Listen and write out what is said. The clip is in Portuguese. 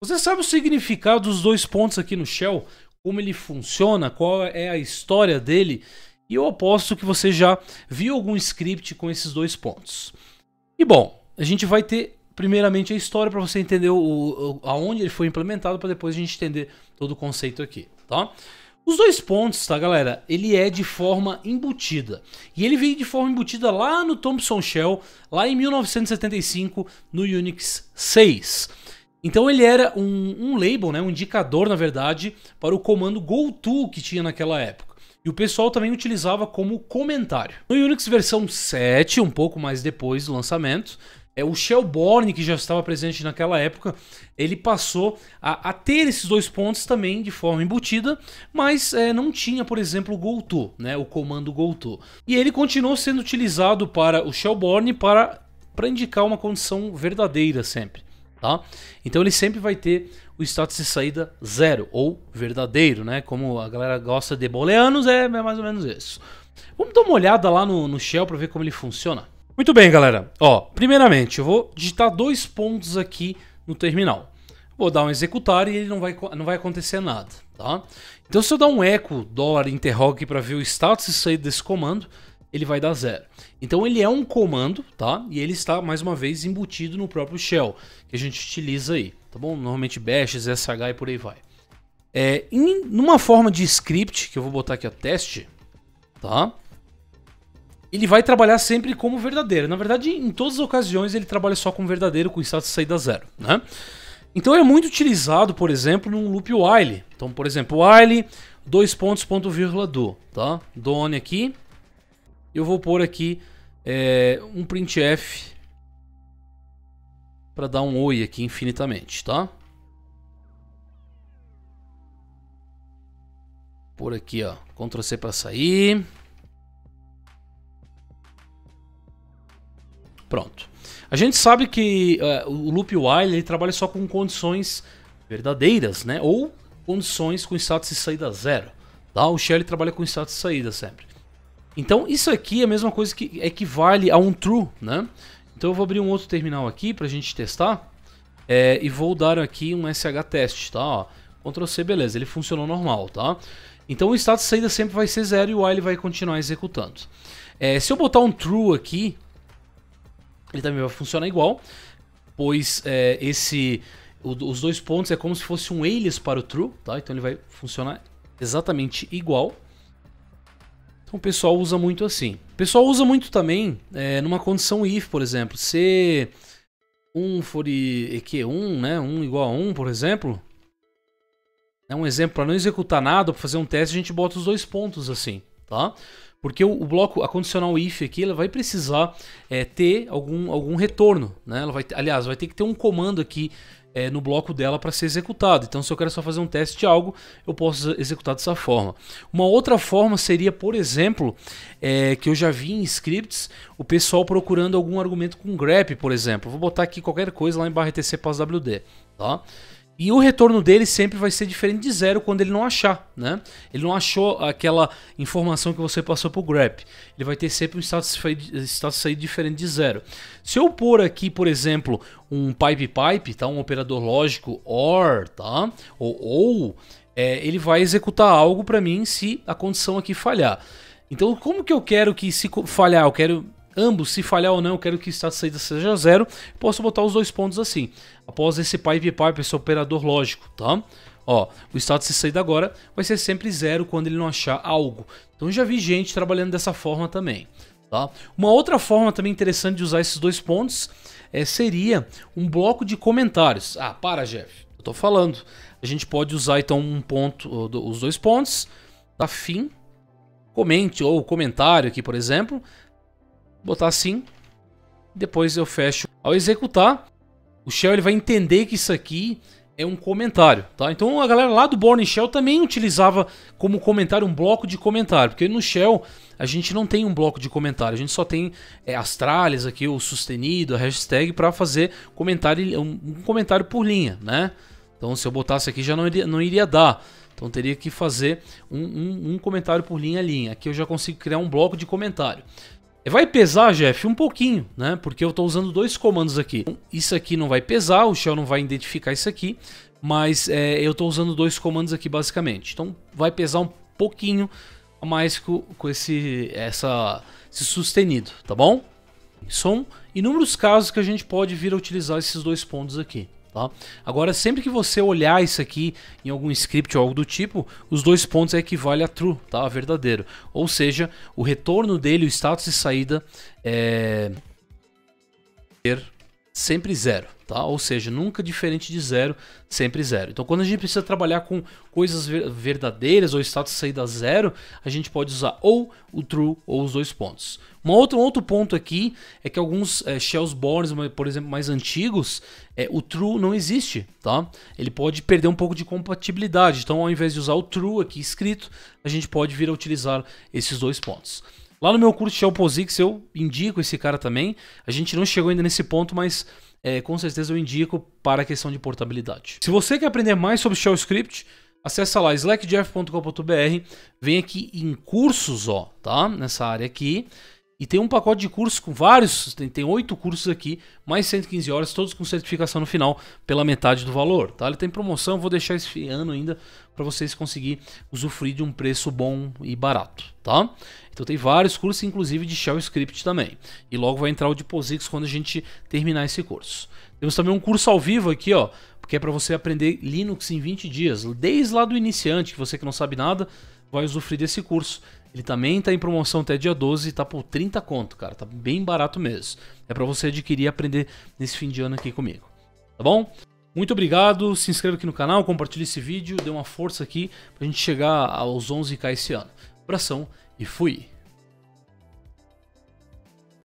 Você sabe o significado dos dois pontos aqui no shell? Como ele funciona? Qual é a história dele? E eu aposto que você já viu algum script com esses dois pontos. E bom, a gente vai ter primeiramente a história para você entender o, o, aonde ele foi implementado para depois a gente entender todo o conceito aqui, tá? Os dois pontos, tá, galera? Ele é de forma embutida. E ele veio de forma embutida lá no Thompson Shell, lá em 1975, no Unix 6. Então ele era um, um label, né, um indicador, na verdade, para o comando goto que tinha naquela época. E o pessoal também utilizava como comentário. No Unix versão 7, um pouco mais depois do lançamento, é, o Shellborn, que já estava presente naquela época, ele passou a, a ter esses dois pontos também de forma embutida, mas é, não tinha, por exemplo, o goto, né, o comando goto. E ele continuou sendo utilizado para o Shellborn para, para indicar uma condição verdadeira sempre. Tá? Então ele sempre vai ter o status de saída zero, ou verdadeiro, né? Como a galera gosta de booleanos, é, mais ou menos isso. Vamos dar uma olhada lá no, no shell para ver como ele funciona. Muito bem, galera. Ó, primeiramente, eu vou digitar dois pontos aqui no terminal. Vou dar um executar e ele não vai, não vai acontecer nada, tá? Então se eu dar um echo dólar interrog para ver o status de saída desse comando, ele vai dar zero. Então ele é um comando, tá? E ele está, mais uma vez, embutido no próprio shell, que a gente utiliza aí, tá bom? Normalmente bash, sh e por aí vai. É, em, numa forma de script, que eu vou botar aqui a teste, tá? ele vai trabalhar sempre como verdadeiro. Na verdade, em todas as ocasiões, ele trabalha só como verdadeiro com status saída zero, né? Então é muito utilizado, por exemplo, num loop while. Então, por exemplo, while, dois pontos, ponto vírgula do, tá? Done aqui. Eu vou pôr aqui é, um printf para dar um oi aqui infinitamente, tá? Por aqui, ó, Ctrl C para sair. Pronto. A gente sabe que uh, o loop while ele trabalha só com condições verdadeiras, né? Ou condições com status de saída zero. Tá? O shell trabalha com status de saída sempre. Então isso aqui é a mesma coisa que equivale a um true, né? Então eu vou abrir um outro terminal aqui para a gente testar é, e vou dar aqui um sh test, tá? Ó, Ctrl C, beleza, ele funcionou normal, tá? Então o status de saída sempre vai ser zero e o while vai continuar executando. É, se eu botar um true aqui, ele também vai funcionar igual, pois é, esse os dois pontos é como se fosse um alias para o true, tá? Então ele vai funcionar exatamente igual. O pessoal usa muito assim. O pessoal usa muito também é, numa condição if, por exemplo. Se 1 for EQ1, né? 1 igual a 1, por exemplo. É um exemplo, para não executar nada, para fazer um teste, a gente bota os dois pontos assim, tá? Porque o, o, bloco, a condicional if aqui, ela vai precisar é, ter algum, algum retorno. Né? Ela vai, aliás, vai ter que ter um comando aqui é, no bloco dela para ser executado. Então, se eu quero só fazer um teste de algo, eu posso executar dessa forma. Uma outra forma seria, por exemplo, é, que eu já vi em scripts, o pessoal procurando algum argumento com grep, por exemplo. Vou botar aqui qualquer coisa lá em barra etc WD, tá? E o retorno dele sempre vai ser diferente de zero quando ele não achar, né? Ele não achou aquela informação que você passou para o grep. Ele vai ter sempre um status, status diferente de zero. Se eu pôr aqui, por exemplo, um pipe pipe, tá? Um operador lógico OR, tá? Ou ou, é, ele vai executar algo para mim se a condição aqui falhar. Então, como que eu quero que se falhar, eu quero ambos, se falhar ou não, eu quero que o estado de saída seja zero, posso botar os dois pontos assim. Após esse pipe pipe, esse operador lógico, tá? Ó, o status de saída agora vai ser sempre zero quando ele não achar algo. Então já vi gente trabalhando dessa forma também. Tá? Uma outra forma também interessante de usar esses dois pontos é, seria um bloco de comentários. Ah, para, Jeff. Eu tô falando. A gente pode usar então um ponto, os dois pontos, da fim, comente ou comentário aqui, por exemplo, botar assim, depois eu fecho. Ao executar, o shell ele vai entender que isso aqui é um comentário, tá? Então a galera lá do Born Shell também utilizava como comentário um bloco de comentário, porque no Shell a gente não tem um bloco de comentário, a gente só tem é, as tralhas aqui, o sustenido, a hashtag para fazer comentário, um, um, comentário por linha, né? Então se eu botasse aqui já não iria, não iria dar. Então teria que fazer um, um, um comentário por linha a linha. Aqui eu já consigo criar um bloco de comentário. Vai pesar, Jeff, um pouquinho, né? Porque eu estou usando dois comandos aqui. Isso aqui não vai pesar, o shell não vai identificar isso aqui, mas é, eu estou usando dois comandos aqui basicamente. Então vai pesar um pouquinho a mais com, com esse, essa, esse sustenido, tá bom? São inúmeros casos que a gente pode vir a utilizar esses dois pontos aqui. Tá? Agora, sempre que você olhar isso aqui em algum script ou algo do tipo, os dois pontos equivalem a true, tá? a verdadeiro. Ou seja, o retorno dele, o status de saída, é sempre zero, tá? Ou seja, nunca diferente de zero, sempre zero. Então, quando a gente precisa trabalhar com coisas verdadeiras ou status de saída zero, a gente pode usar ou o true ou os dois pontos. Um outro, um outro ponto aqui é que alguns é, shells borns, por exemplo, mais antigos, é, o true não existe, tá? Ele pode perder um pouco de compatibilidade. Então, ao invés de usar o true aqui escrito, a gente pode vir a utilizar esses dois pontos. Lá no meu curso Shell POSIX eu indico esse cara também. A gente não chegou ainda nesse ponto, mas é, com certeza eu indico para a questão de portabilidade. Se você quer aprender mais sobre Shell Script, acessa lá slackjeff.com.br, vem aqui em cursos, ó, tá? Nessa área aqui. E tem um pacote de cursos com vários, tem, tem 8 cursos aqui, mais 115 horas, todos com certificação no final, pela metade do valor. Tá? Ele tem promoção, vou deixar esse ano ainda para vocês conseguir usufruir de um preço bom e barato. Tá? Então tem vários cursos, inclusive de Shell Script também. E logo vai entrar o de POSIX quando a gente terminar esse curso. Temos também um curso ao vivo aqui, ó, que é para você aprender Linux em 20 dias, desde lá do iniciante, que você que não sabe nada, vai usufruir desse curso. Ele também está em promoção até dia 12 e tá por 30 conto, cara. Tá bem barato mesmo. É para você adquirir e aprender nesse fim de ano aqui comigo. Tá bom? Muito obrigado, se inscreva aqui no canal, compartilhe esse vídeo, dê uma força aqui pra gente chegar aos 11k esse ano. Abração e fui!